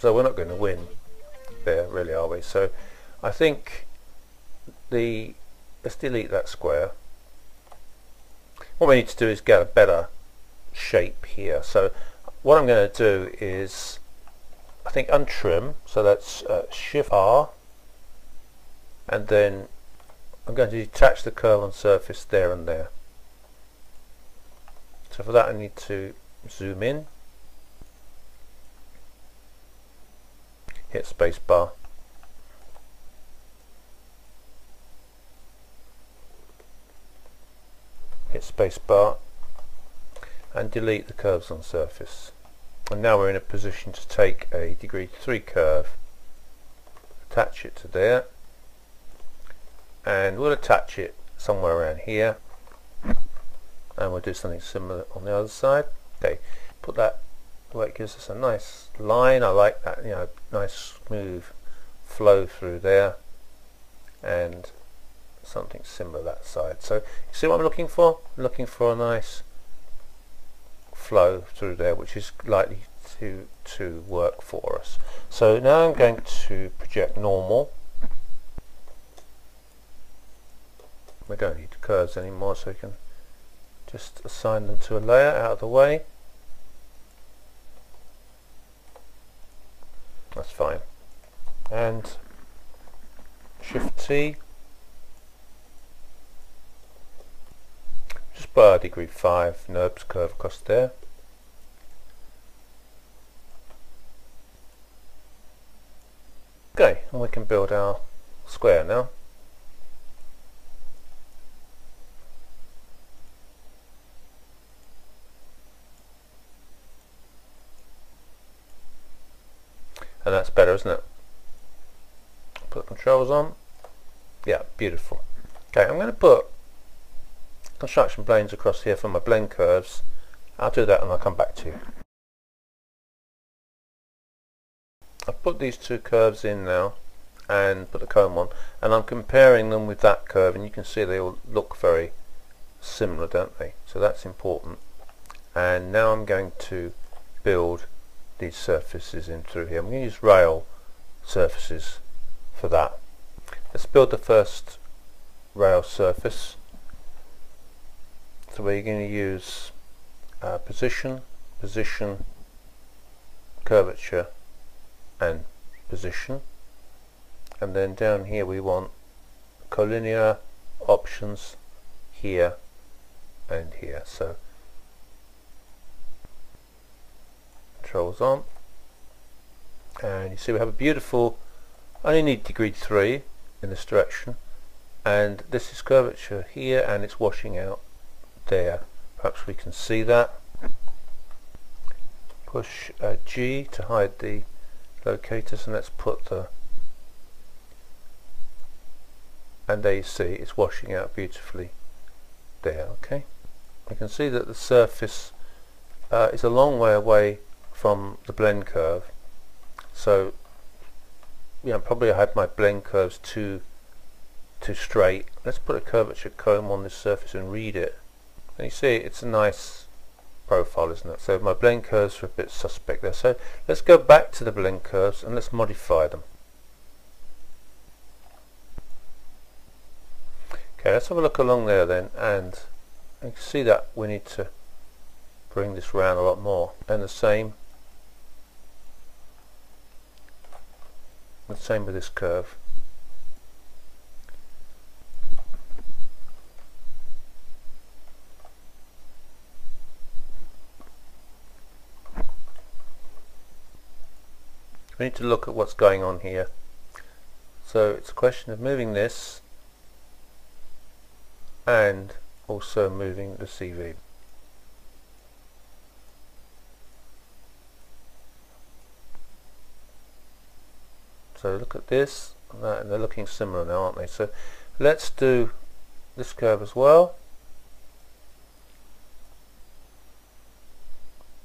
So we're not going to win there, really, are we? So I think the let's delete that square. What we need to do is get a better shape here. So what I'm going to do is I think untrim. So that's uh, Shift R, and then I'm going to detach the curve on surface there and there. So for that I need to zoom in, hit spacebar, hit spacebar and delete the curves on surface. And now we're in a position to take a degree 3 curve, attach it to there, and we'll attach it somewhere around here and we'll do something similar on the other side. Okay put that where it gives us a nice line I like that you know nice smooth flow through there and something similar that side. So you see what I'm looking for? I'm looking for a nice flow through there which is likely to to work for us. So now I'm going to project normal. We don't need curves anymore so we can just assign them to a layer out of the way. That's fine. And shift T. Just by degree 5 NURBS curve across there. Okay and we can build our square now better isn't it? Put the controls on. Yeah beautiful. Okay I'm going to put construction planes across here for my blend curves. I'll do that and I'll come back to you. I've put these two curves in now and put the comb on and I'm comparing them with that curve and you can see they all look very similar don't they? So that's important. And now I'm going to build these surfaces in through here. I'm going to use rail surfaces for that. Let's build the first rail surface. So we're going to use uh, position, position, curvature and position and then down here we want collinear options here and here so controls on. And you see we have a beautiful only need degree 3 in this direction. And this is curvature here and it's washing out there. Perhaps we can see that. Push uh, G to hide the locators and let's put the and there you see it's washing out beautifully there okay? You can see that the surface uh, is a long way away from the blend curve. So know probably I have my blend curves too too straight. Let's put a curvature comb on this surface and read it. And you see it's a nice profile isn't it? So my blend curves are a bit suspect there. So let's go back to the blend curves and let's modify them. Okay let's have a look along there then and you can see that we need to bring this round a lot more. And the same the same with this curve. We need to look at what's going on here. So it's a question of moving this and also moving the CV so look at this that, and they're looking similar now aren't they? So let's do this curve as well.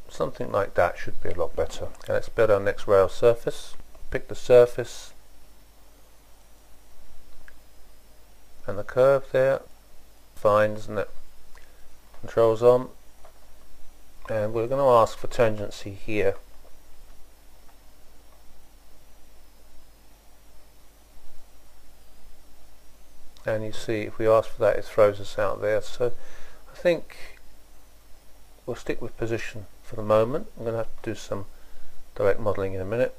Something like that should be a lot better. Okay, let's build our next rail surface. Pick the surface. And the curve there fine isn't it? Controls on. And we're going to ask for tangency here and you see if we ask for that it throws us out there. So I think we'll stick with position for the moment. I'm going to have to do some direct modeling in a minute.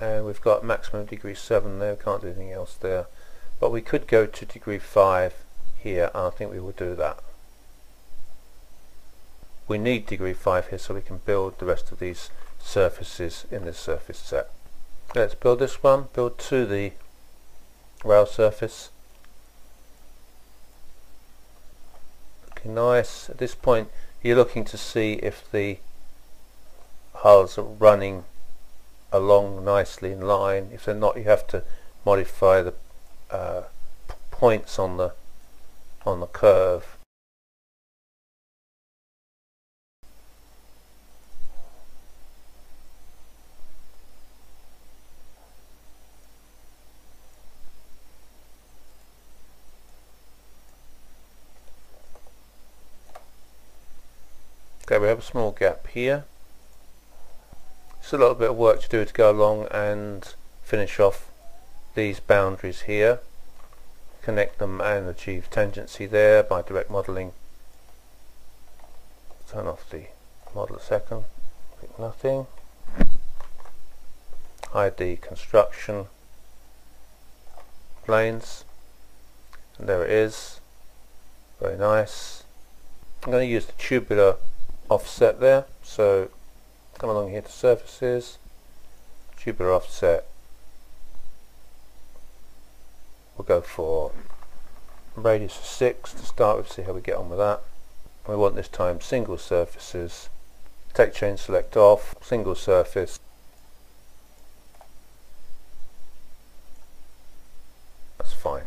And we've got maximum degree 7 there, we can't do anything else there. But we could go to degree 5 here and I think we will do that. We need degree 5 here so we can build the rest of these surfaces in this surface set. Let's build this one, build to the rail surface looking nice at this point you're looking to see if the hulls are running along nicely in line. If they're not, you have to modify the uh, points on the on the curve. Okay, we have a small gap here. It's a little bit of work to do to go along and finish off these boundaries here. Connect them and achieve tangency there by direct modeling turn off the model a second. Pick nothing. Hide the construction planes. And there it is. Very nice. I'm going to use the tubular offset there. So come along here to surfaces. Tubular offset. We'll go for radius of 6 to start with see how we get on with that. We want this time single surfaces. Take chain select off single surface. That's fine.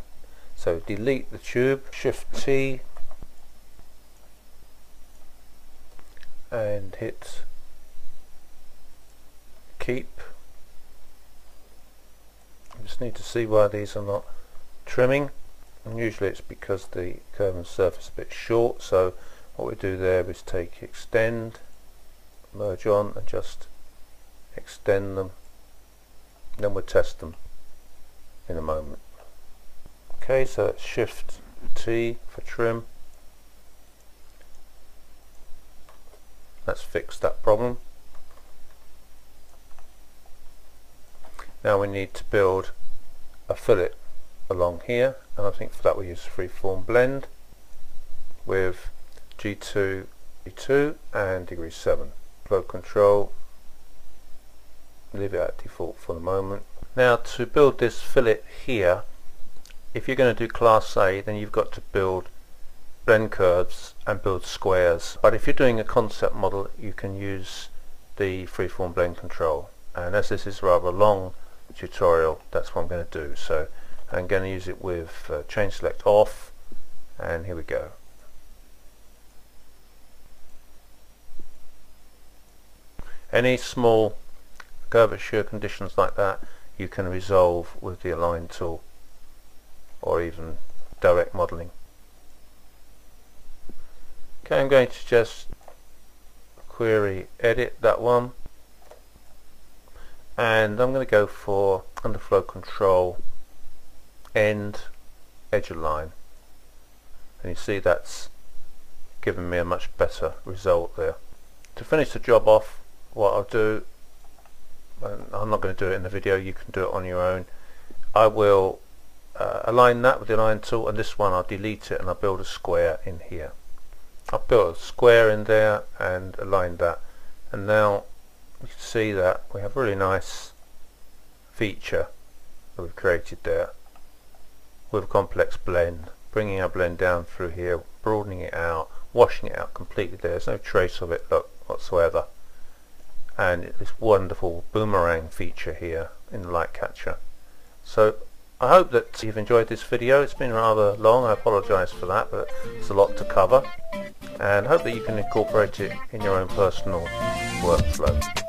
So delete the tube shift T and hit keep. I just need to see why these are not trimming and usually it's because the curve and surface is a bit short so what we do there is take extend merge on and just extend them. Then we'll test them in a moment. Okay so shift T for trim let's fix that problem Now we need to build a fillet along here and I think for that we use freeform blend with G2, G2 and degree 7. Flow control, leave it at default for the moment. Now to build this fillet here, if you're going to do class A then you've got to build blend curves and build squares. But if you're doing a concept model you can use the freeform blend control. And as this is rather a long tutorial that's what I'm going to do. So I'm going to use it with uh, chain select off and here we go. Any small curvature conditions like that you can resolve with the align tool or even direct modeling okay I'm going to just query edit that one. And I'm going to go for underflow control end edge align and you see that's given me a much better result there. To finish the job off what I'll do I'm not going to do it in the video you can do it on your own. I will uh, align that with the align tool and this one I'll delete it and I'll build a square in here I've built a square in there and aligned that. And now you can see that we have a really nice feature that we've created there with a complex blend bringing our blend down through here broadening it out washing it out completely there's no trace of it look whatsoever. And this wonderful boomerang feature here in the light catcher so I hope that you've enjoyed this video. It's been rather long. I apologize for that but it's a lot to cover and hope that you can incorporate it in your own personal workflow